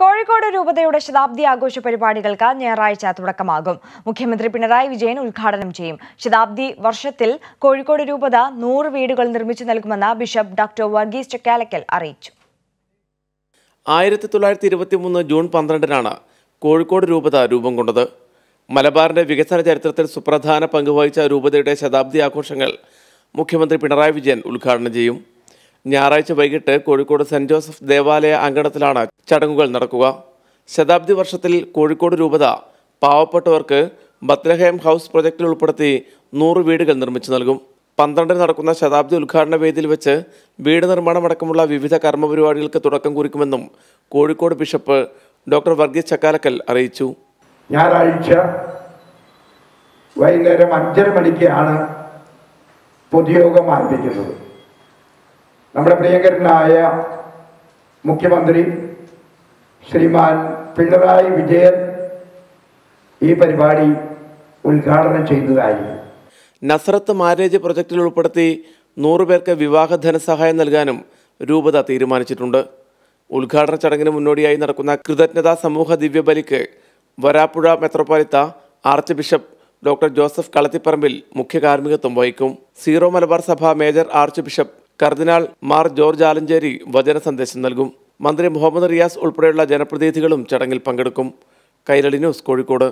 കോഴിക്കോട് രൂപതയുടെ ശതാബ്ദി ആഘോഷ പരിപാടികൾക്ക് ഞായറാഴ്ച തുടക്കമാകും. മുഖ്യമന്ത്രി പിണറായി വിജയൻ ഉദ്ഘാടനം ചെയ്യും. ശതാബ്ദി വർഷത്തിൽ കോഴിക്കോട് രൂപത നൂറ് വീടുകൾ നിർമ്മിച്ചു നൽകുമെന്ന് ബിഷപ്പ് ഡോക്ടർ വർഗീസ് ചക്കാലക്കൽ അറിയിച്ചു. ആയിരത്തി തൊള്ളായിരത്തി ഇരുപത്തി മൂന്ന് ജൂൺ പന്ത്രണ്ടിനാണ് കോഴിക്കോട് രൂപത രൂപം കൊണ്ടത്. മലബാറിന്റെ വികസന ചരിത്രത്തിൽ സുപ്രധാന പങ്കുവഹിച്ച രൂപതയുടെ ശതാബ്ദി ആഘോഷങ്ങൾ മുഖ്യമന്ത്രി പിണറായി വിജയൻ ഉദ്ഘാടനം ചെയ്യും. ഞായറാഴ്ച വൈകിട്ട് കോഴിക്കോട് സെന്റ് ജോസഫ് ദേവാലയ അങ്കണത്തിലാണ് ചടങ്ങുകൾ നടക്കുക. ശതാബ്ദി വർഷത്തിൽ കോഴിക്കോട് രൂപത പാവപ്പെട്ടവർക്ക് ബത്ലഹേം ഹൗസ് പ്രൊജക്റ്റിൽ ഉൾപ്പെടുത്തി നൂറ് വീടുകൾ നിർമ്മിച്ചു നൽകും. പന്ത്രണ്ടിന് നടക്കുന്ന ശതാബ്ദി ഉദ്ഘാടന വേദിയിൽ വെച്ച് വീട് നിർമ്മാണമടക്കമുള്ള വിവിധ കർമ്മപരിപാടികൾക്ക് തുടക്കം കുറിക്കുമെന്നും കോഴിക്കോട് ബിഷപ്പ് ഡോക്ടർ വർഗീസ് ചക്കാലക്കൽ അറിയിച്ചു. ഞായറാഴ്ച വൈകുന്നേരം അഞ്ചര മണിക്കാണ് പൊതുയോഗം ആരംഭിക്കുന്നത്. നമ്മുടെ പ്രിയങ്കരനായ മുഖ്യമന്ത്രി ശ്രീമാൻ പിണറായി വിജയൻ ഈ പരിപാടി ഉദ്ഘാടനം ചെയ്തതായി നസ്രത്ത് മാരേജ് പ്രൊജക്റ്റിൽ ഉൾപ്പെടുത്തി നൂറുപേർക്ക് വിവാഹ ധനസഹായം നൽകാനും രൂപത തീരുമാനിച്ചിട്ടുണ്ട്. ഉദ്ഘാടന ചടങ്ങിന് മുന്നോടിയായി നടക്കുന്ന കൃതജ്ഞതാ സമൂഹ ദിവ്യബലിക്ക് വരാപ്പുഴ മെത്രോപ്പൊലിത്ത archbishop doctor Joseph Kalathiparambil മുഖ്യ കാർമ്മികത്വം വഹിക്കും. സീറോ മലബാർ സഭ മേജർ ആർച്ച് ബിഷപ്പ് കർദിനാൾ മാർ ജോർജ് ആലഞ്ചേരി വചന സന്ദേശം നൽകും. മന്ത്രി മുഹമ്മദ് റിയാസ് ഉൾപ്പെടെയുള്ള ജനപ്രതിനിധികളും ചടങ്ങിൽ പങ്കെടുക്കും. കൈരളി ന്യൂസ് കോഴിക്കോട്.